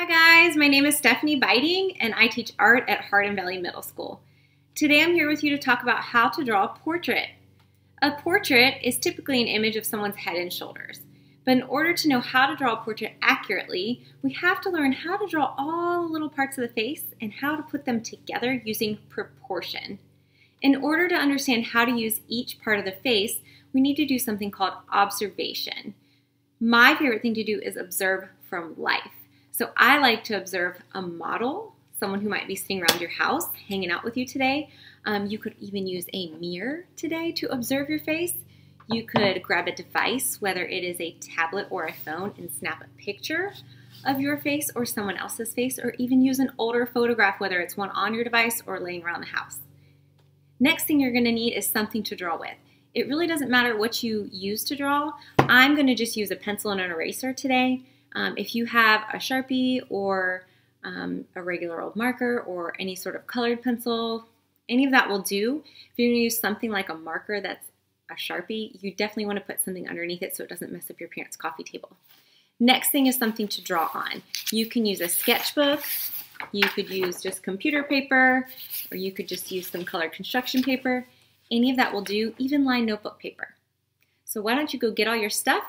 Hi guys, my name is Stephanie Biting and I teach art at Hardin Valley Middle School. Today I'm here with you to talk about how to draw a portrait. A portrait is typically an image of someone's head and shoulders. But in order to know how to draw a portrait accurately, we have to learn how to draw all the little parts of the face and how to put them together using proportion. In order to understand how to use each part of the face, we need to do something called observation. My favorite thing to do is observe from life. So I like to observe a model, someone who might be sitting around your house, hanging out with you today. Um, you could even use a mirror today to observe your face. You could grab a device, whether it is a tablet or a phone, and snap a picture of your face or someone else's face, or even use an older photograph, whether it's one on your device or laying around the house. Next thing you're gonna need is something to draw with. It really doesn't matter what you use to draw. I'm gonna just use a pencil and an eraser today. Um, if you have a Sharpie or um, a regular old marker or any sort of colored pencil, any of that will do. If you're gonna use something like a marker that's a Sharpie, you definitely wanna put something underneath it so it doesn't mess up your parents' coffee table. Next thing is something to draw on. You can use a sketchbook, you could use just computer paper, or you could just use some colored construction paper. Any of that will do, even lined notebook paper. So why don't you go get all your stuff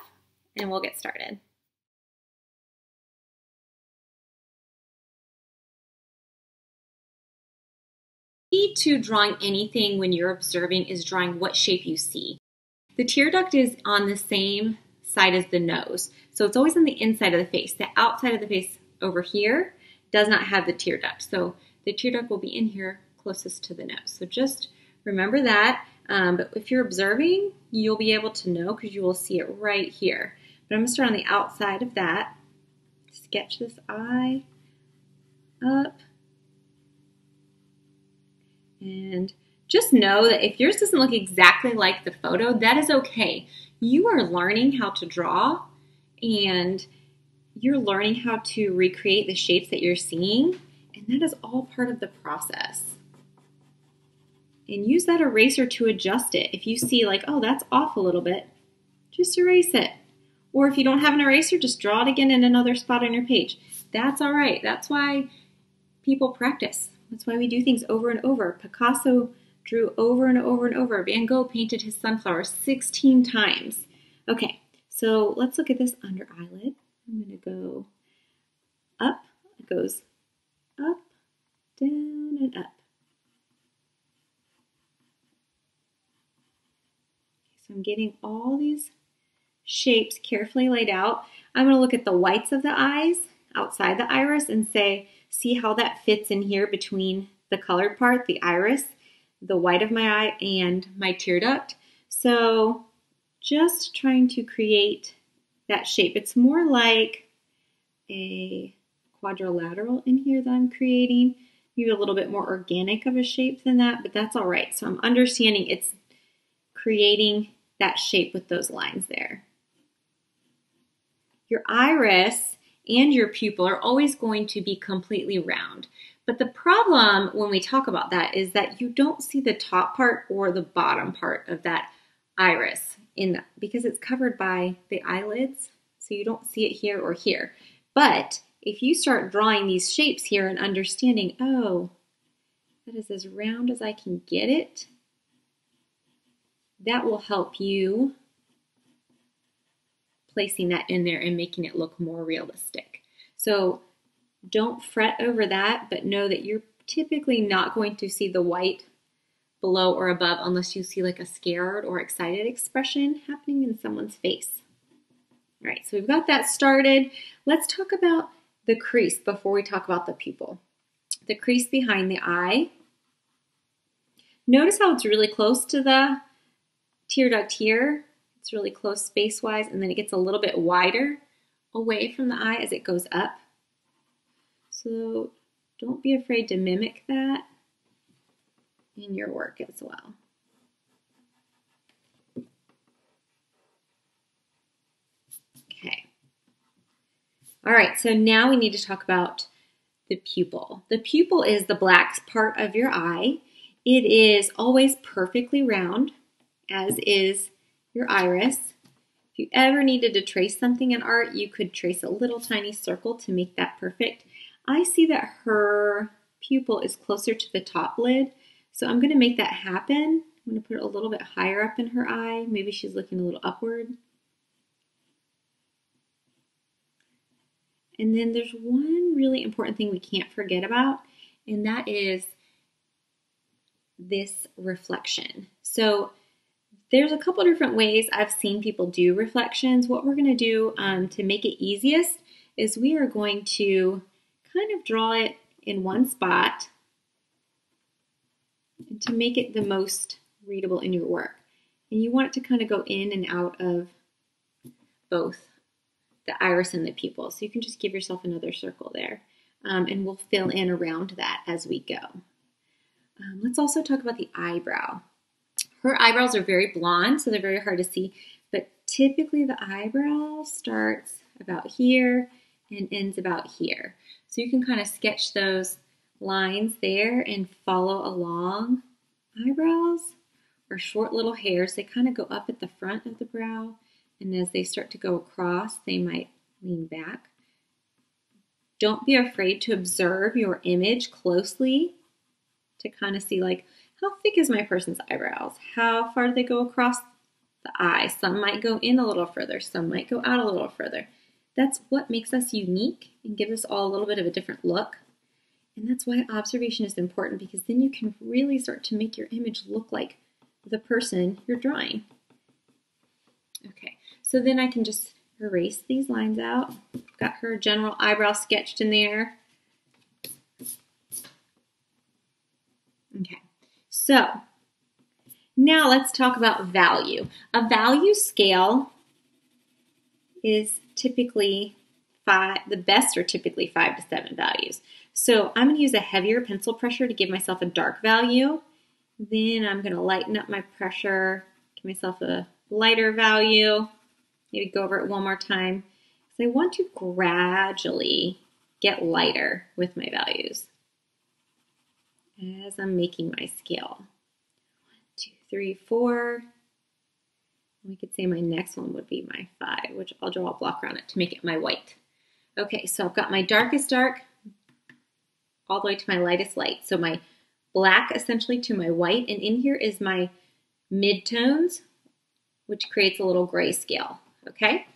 and we'll get started. Key to drawing anything when you're observing is drawing what shape you see. The tear duct is on the same side as the nose, so it's always on the inside of the face. The outside of the face over here does not have the tear duct, so the tear duct will be in here closest to the nose. So just remember that. Um, but if you're observing, you'll be able to know because you will see it right here. But I'm going to start on the outside of that. Sketch this eye up just know that if yours doesn't look exactly like the photo, that is okay. You are learning how to draw and you're learning how to recreate the shapes that you're seeing, and that is all part of the process. And use that eraser to adjust it. If you see, like, oh, that's off a little bit, just erase it. Or if you don't have an eraser, just draw it again in another spot on your page. That's all right. That's why people practice. That's why we do things over and over. Picasso drew over and over and over. Van Gogh painted his sunflower 16 times. Okay, so let's look at this under eyelid. I'm going to go up. It goes up, down, and up. So I'm getting all these shapes carefully laid out. I'm going to look at the whites of the eyes outside the iris and say, See how that fits in here between the colored part, the iris, the white of my eye, and my tear duct. So just trying to create that shape. It's more like a quadrilateral in here that I'm creating. Maybe a little bit more organic of a shape than that, but that's all right. So I'm understanding it's creating that shape with those lines there. Your iris and your pupil are always going to be completely round. But the problem when we talk about that is that you don't see the top part or the bottom part of that iris in the, because it's covered by the eyelids. So you don't see it here or here. But if you start drawing these shapes here and understanding, oh, that is as round as I can get it, that will help you placing that in there and making it look more realistic. So don't fret over that, but know that you're typically not going to see the white below or above unless you see like a scared or excited expression happening in someone's face. All right, so we've got that started. Let's talk about the crease before we talk about the pupil. The crease behind the eye. Notice how it's really close to the tear duct here. It's really close space-wise, and then it gets a little bit wider away from the eye as it goes up. So don't be afraid to mimic that in your work as well. Okay. All right, so now we need to talk about the pupil. The pupil is the black part of your eye. It is always perfectly round, as is your iris. If you ever needed to trace something in art, you could trace a little tiny circle to make that perfect. I see that her pupil is closer to the top lid, so I'm going to make that happen. I'm going to put it a little bit higher up in her eye. Maybe she's looking a little upward. And then there's one really important thing we can't forget about, and that is this reflection. So there's a couple different ways I've seen people do reflections. What we're going to do um, to make it easiest is we are going to kind of draw it in one spot and to make it the most readable in your work. And you want it to kind of go in and out of both the iris and the pupil. So you can just give yourself another circle there. Um, and we'll fill in around that as we go. Um, let's also talk about the eyebrow. Her eyebrows are very blonde, so they're very hard to see, but typically the eyebrow starts about here and ends about here. So you can kind of sketch those lines there and follow along eyebrows or short little hairs. They kind of go up at the front of the brow and as they start to go across, they might lean back. Don't be afraid to observe your image closely to kind of see like, how thick is my person's eyebrows? How far do they go across the eye? Some might go in a little further, some might go out a little further. That's what makes us unique and gives us all a little bit of a different look. And that's why observation is important because then you can really start to make your image look like the person you're drawing. Okay, so then I can just erase these lines out. Got her general eyebrow sketched in there. Okay, so now let's talk about value. A value scale is typically five, the best are typically five to seven values. So I'm going to use a heavier pencil pressure to give myself a dark value. Then I'm going to lighten up my pressure, give myself a lighter value. Maybe go over it one more time. So I want to gradually get lighter with my values as I'm making my scale. One, two, three, four. We could say my next one would be my five, which I'll draw a block around it to make it my white. Okay, so I've got my darkest dark all the way to my lightest light. So my black essentially to my white, and in here is my midtones, which creates a little grayscale okay?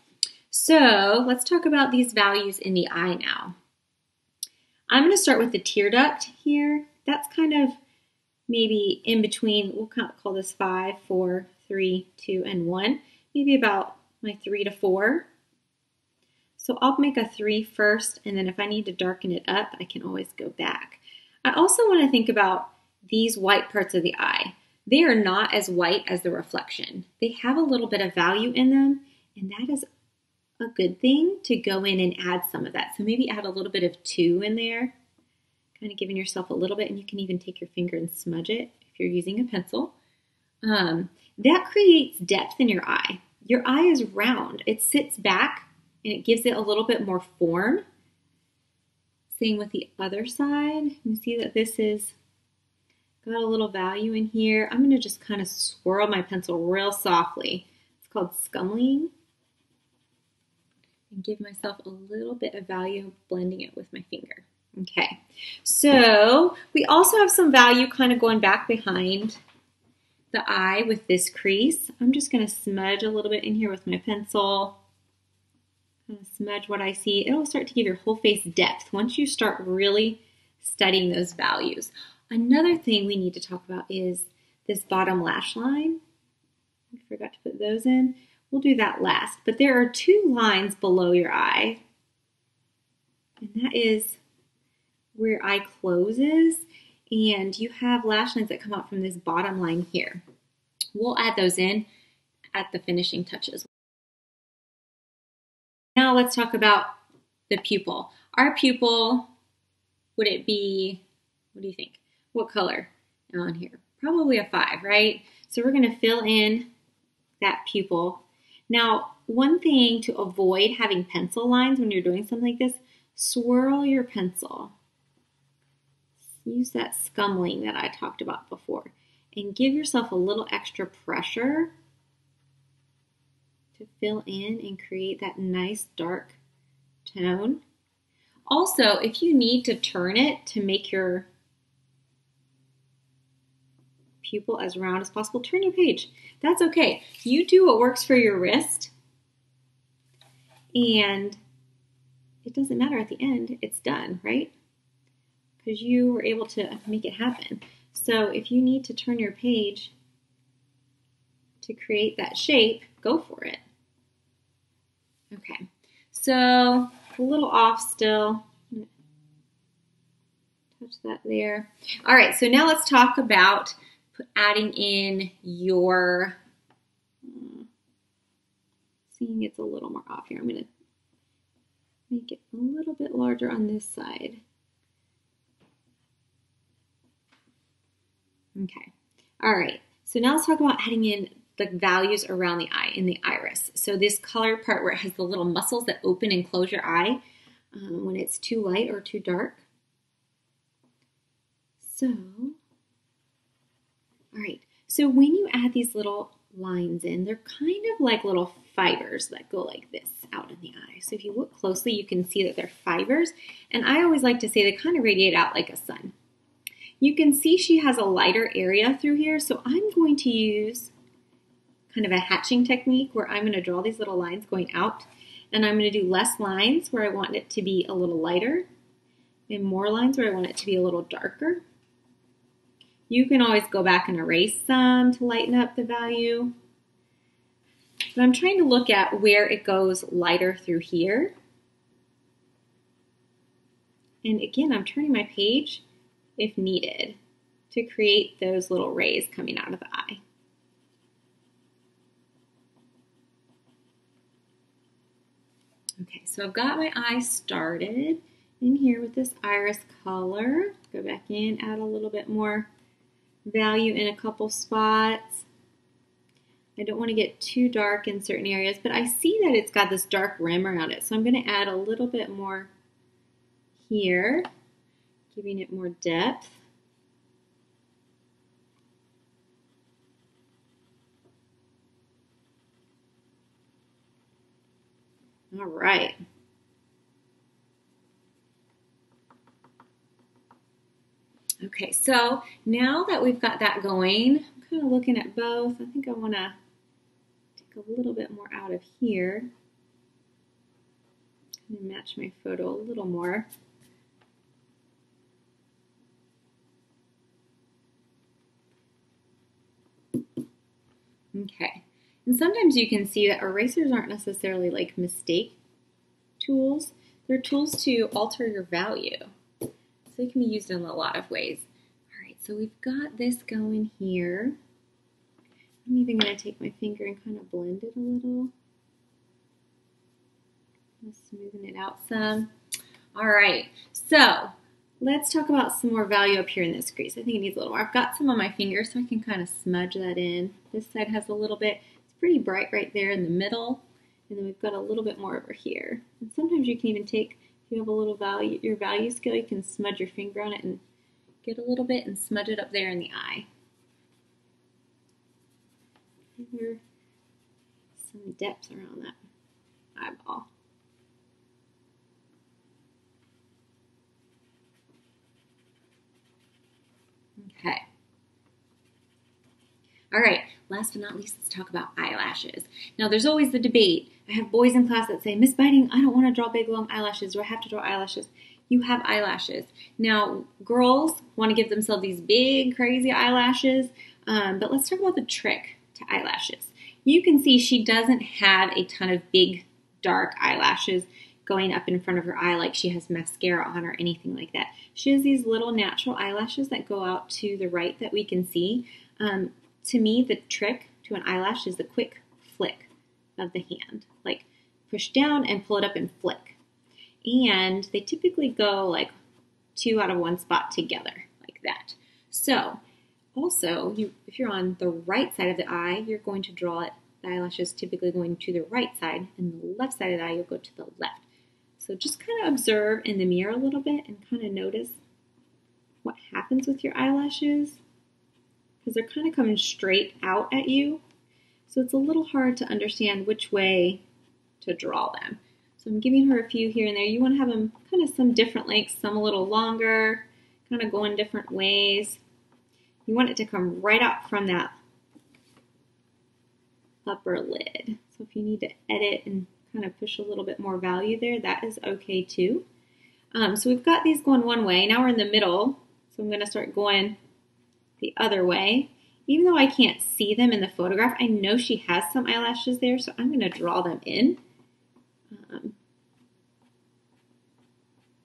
So let's talk about these values in the eye now. I'm going to start with the tear duct here. That's kind of maybe in between, we'll call this five, four, three, two, and one. Maybe about my three to four. So I'll make a three first, and then if I need to darken it up, I can always go back. I also want to think about these white parts of the eye. They are not as white as the reflection. They have a little bit of value in them, and that is a good thing to go in and add some of that. So maybe add a little bit of two in there, kind of giving yourself a little bit, and you can even take your finger and smudge it if you're using a pencil. Um, that creates depth in your eye. Your eye is round, it sits back and it gives it a little bit more form. Same with the other side. You see that this is got a little value in here. I'm going to just kind of swirl my pencil real softly. It's called scumbling and give myself a little bit of value blending it with my finger. Okay, so we also have some value kind of going back behind the eye with this crease. I'm just going to smudge a little bit in here with my pencil. Kind of smudge what I see. It'll start to give your whole face depth once you start really studying those values. Another thing we need to talk about is this bottom lash line. I forgot to put those in. We'll do that last. But there are two lines below your eye, and that is where eye closes, and you have lash lines that come out from this bottom line here. We'll add those in at the finishing touches. Now let's talk about the pupil. Our pupil, would it be, what do you think? What color on here? Probably a five, right? So we're gonna fill in that pupil now, one thing to avoid having pencil lines when you're doing something like this, swirl your pencil. Use that scumbling that I talked about before and give yourself a little extra pressure to fill in and create that nice dark tone. Also, if you need to turn it to make your pupil as round as possible, turn your page. That's okay. You do what works for your wrist, and it doesn't matter at the end, it's done, right? Because you were able to make it happen. So if you need to turn your page to create that shape, go for it. Okay, so a little off still. Touch that there. All right, so now let's talk about adding in your, seeing it's a little more off here. I'm going to make it a little bit larger on this side. Okay, all right. So now let's talk about adding in the values around the eye in the iris. So this colored part where it has the little muscles that open and close your eye um, when it's too light or too dark. So, all right. So when you add these little lines in, they're kind of like little fibers that go like this out in the eye. So if you look closely, you can see that they're fibers. And I always like to say they kind of radiate out like a sun. You can see she has a lighter area through here, so I'm going to use kind of a hatching technique where I'm going to draw these little lines going out, and I'm going to do less lines where I want it to be a little lighter, and more lines where I want it to be a little darker. You can always go back and erase some to lighten up the value. But I'm trying to look at where it goes lighter through here. And again, I'm turning my page if needed to create those little rays coming out of the eye. Okay, so I've got my eye started in here with this iris color. Go back in, add a little bit more value in a couple spots. I don't want to get too dark in certain areas, but I see that it's got this dark rim around it. So I'm going to add a little bit more here, giving it more depth. All right. Okay, so now that we've got that going, I'm kind of looking at both. I think I want to take a little bit more out of here. Of match my photo a little more. Okay, and sometimes you can see that erasers aren't necessarily like mistake tools. They're tools to alter your value. So they can be used in a lot of ways. All right, so we've got this going here. I'm even going to take my finger and kind of blend it a little. Just smoothing it out some. All right, so let's talk about some more value up here in this crease. I think it needs a little more. I've got some on my fingers so I can kind of smudge that in. This side has a little bit. It's pretty bright right there in the middle. And then we've got a little bit more over here. And sometimes you can even take, if you have a little value, your value scale, you can smudge your finger on it and get a little bit and smudge it up there in the eye. Here, some depth around that eyeball. Okay. All right, last but not least, let's talk about eyelashes. Now, there's always the debate. I have boys in class that say, Miss Biting, I don't want to draw big, long eyelashes. Do I have to draw eyelashes? You have eyelashes. Now, girls want to give themselves these big, crazy eyelashes, um, but let's talk about the trick to eyelashes. You can see she doesn't have a ton of big, dark eyelashes going up in front of her eye like she has mascara on or anything like that. She has these little natural eyelashes that go out to the right that we can see. Um, to me, the trick to an eyelash is the quick flick of the hand. Like push down and pull it up and flick. And they typically go like two out of one spot together, like that. So, also, you, if you're on the right side of the eye, you're going to draw it. The eyelash is typically going to the right side, and the left side of the eye, you'll go to the left. So just kind of observe in the mirror a little bit and kind of notice what happens with your eyelashes because they're kind of coming straight out at you. So it's a little hard to understand which way to draw them. So I'm giving her a few here and there. You want to have them kind of some different lengths, some a little longer, kind of going different ways. You want it to come right out from that upper lid. So if you need to edit and kind of push a little bit more value there, that is okay too. Um, so we've got these going one way. Now we're in the middle. So I'm going to start going the other way. Even though I can't see them in the photograph, I know she has some eyelashes there, so I'm going to draw them in. Um,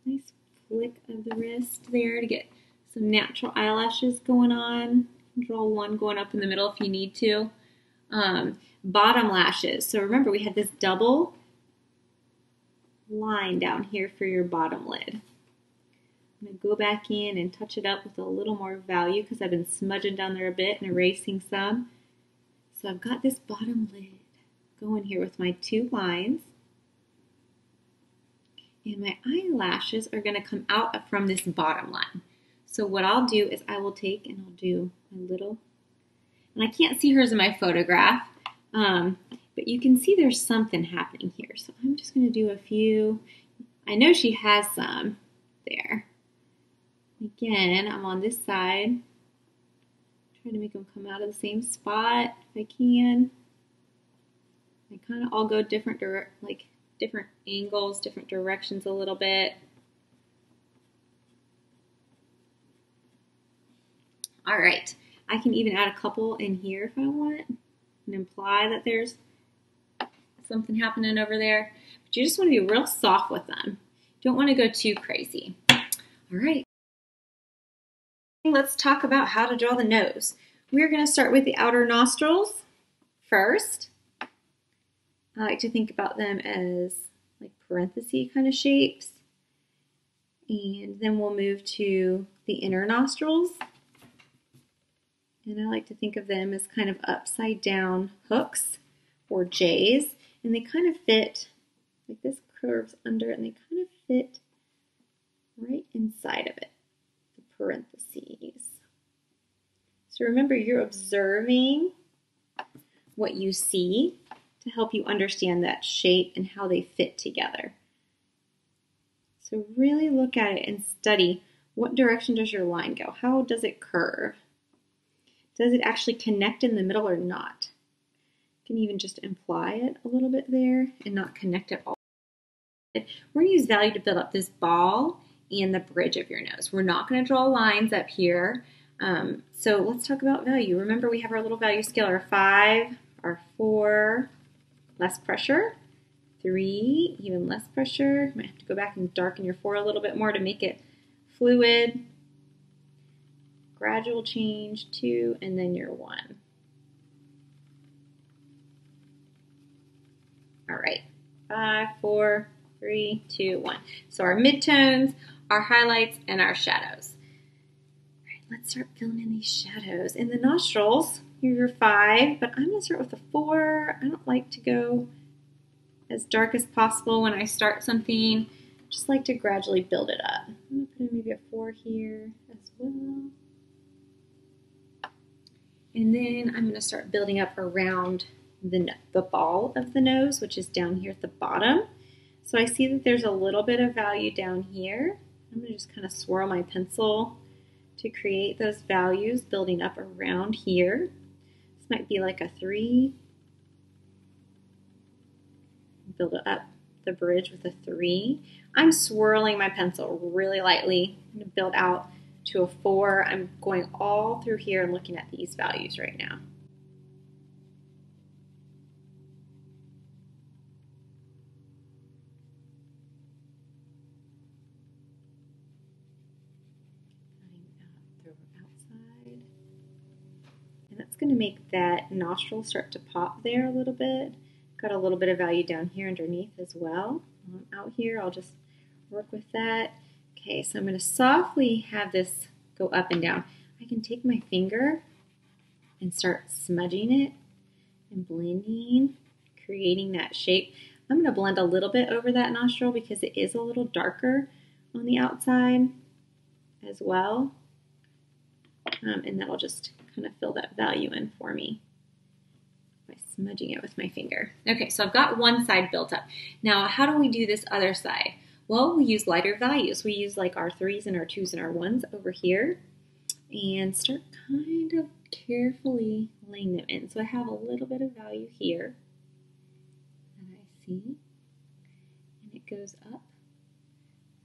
nice flick of the wrist there to get some natural eyelashes going on. Draw one going up in the middle if you need to. Um, bottom lashes. So remember, we had this double line down here for your bottom lid. I'm going to go back in and touch it up with a little more value because I've been smudging down there a bit and erasing some. So I've got this bottom lid going here with my two lines. And my eyelashes are going to come out from this bottom line. So what I'll do is I will take and I'll do a little, and I can't see hers in my photograph, um, but you can see there's something happening here. So I'm just going to do a few. I know she has some there. Again, I'm on this side. Trying to make them come out of the same spot if I can. They kind of all go different like different angles, different directions a little bit. All right, I can even add a couple in here if I want and imply that there's something happening over there. But you just want to be real soft with them. Don't want to go too crazy. All right. Let's talk about how to draw the nose. We're going to start with the outer nostrils first. I like to think about them as like parenthesis kind of shapes. And then we'll move to the inner nostrils. And I like to think of them as kind of upside down hooks or J's. And they kind of fit, like this curves under and they kind of fit right inside of it parentheses. So remember, you're observing what you see to help you understand that shape and how they fit together. So really look at it and study what direction does your line go? How does it curve? Does it actually connect in the middle or not? You can even just imply it a little bit there and not connect it all. We're going to use value to build up this ball and the bridge of your nose. We're not going to draw lines up here. Um, so let's talk about value. Remember, we have our little value scale, our five, our four, less pressure, three, even less pressure. Might have to go back and darken your four a little bit more to make it fluid. Gradual change, two, and then your one. All right, five, four, three, two, one. So our midtones our highlights, and our shadows. All right, let's start filling in these shadows. In the nostrils, your five, but I'm gonna start with a four. I don't like to go as dark as possible when I start something. Just like to gradually build it up. I'm gonna put in maybe a four here as well. And then I'm gonna start building up around the, the ball of the nose, which is down here at the bottom. So I see that there's a little bit of value down here. I'm going to just kind of swirl my pencil to create those values building up around here. This might be like a three. Build it up the bridge with a three. I'm swirling my pencil really lightly to build out to a four. I'm going all through here and looking at these values right now. Going to make that nostril start to pop there a little bit. Got a little bit of value down here underneath as well. Um, out here, I'll just work with that. Okay, so I'm going to softly have this go up and down. I can take my finger and start smudging it and blending, creating that shape. I'm going to blend a little bit over that nostril because it is a little darker on the outside as well. Um, and that'll just kind of fill that value in for me. by smudging it with my finger. Okay, so I've got one side built up. Now, how do we do this other side? Well, we use lighter values. We use like our threes and our twos and our ones over here and start kind of carefully laying them in. So I have a little bit of value here that I see, and it goes up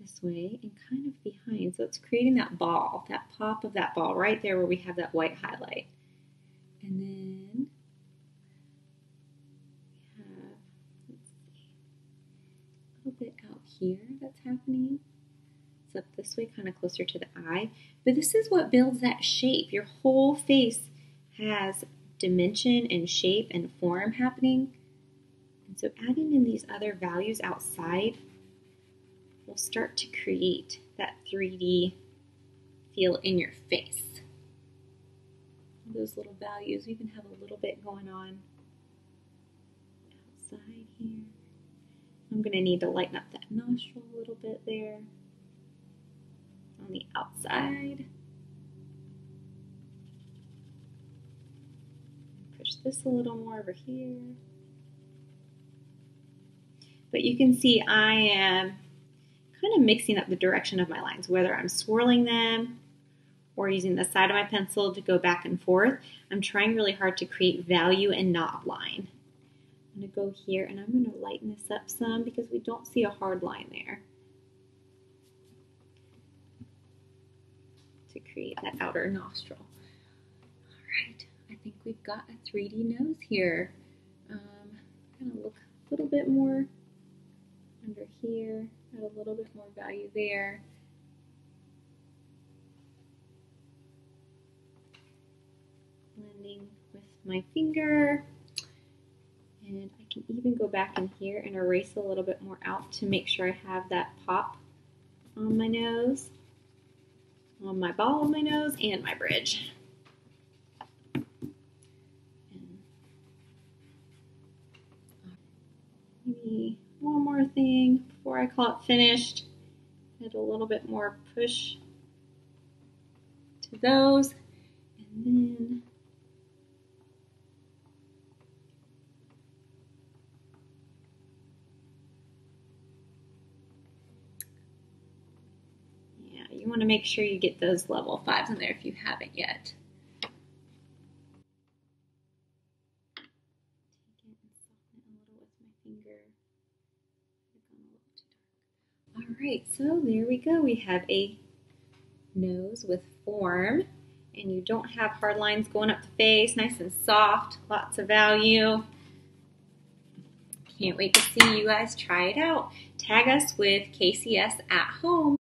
this way and kind of behind. So it's creating that ball, that pop of that ball right there where we have that white highlight. And then we have, a little bit out here that's happening. It's up this way, kind of closer to the eye. But this is what builds that shape. Your whole face has dimension and shape and form happening. And so adding in these other values outside will start to create that 3D feel in your face. Those little values, we even have a little bit going on outside here. I'm going to need to lighten up that nostril a little bit there on the outside. Push this a little more over here. But you can see I am kind of mixing up the direction of my lines, whether I'm swirling them or using the side of my pencil to go back and forth. I'm trying really hard to create value and not line. I'm going to go here and I'm going to lighten this up some because we don't see a hard line there. To create that outer nostril. All right, I think we've got a 3D nose here. Um, I'm going to look a little bit more under here, a little bit more value there. Blending with my finger. And I can even go back in here and erase a little bit more out to make sure I have that pop on my nose, on my ball of my nose, and my bridge. Maybe one thing before I call it finished. Add a little bit more push to those. And then yeah, you want to make sure you get those level fives in there if you haven't yet. All right, so there we go. We have a nose with form, and you don't have hard lines going up the face, nice and soft, lots of value. Can't wait to see you guys try it out. Tag us with KCS at home.